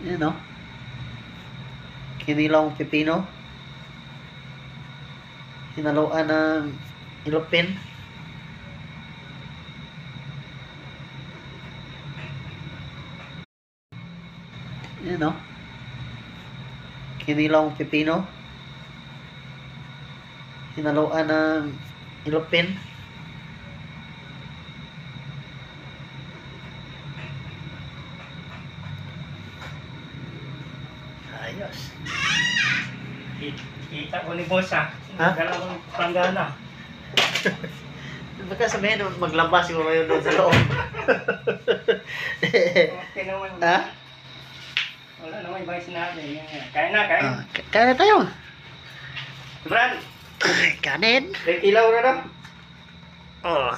Yan o. Kinilawang pipino. Hinaluan ng ilopin. Yan o. Kinilawang pipino. Hinaluan ng ilopin. Kita ko ni boss ah. Ha? Dalawang panggana. Baka sabihin, maglabas siguro yun doon sa loob. Okay naman. ha? Wala naman ibang sinabi. Kaya na, kaya. Ah, k- kaya na tayo. Brad, Kanin. may kilaw na daw. Oh.